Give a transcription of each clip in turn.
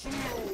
Shield!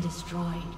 Destroyed.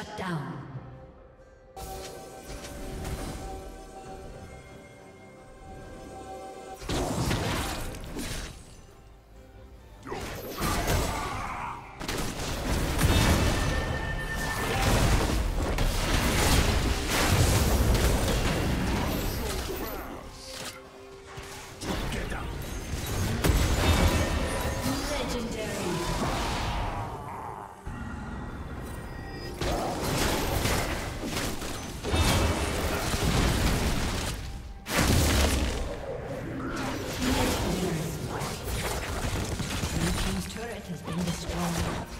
Shut down. A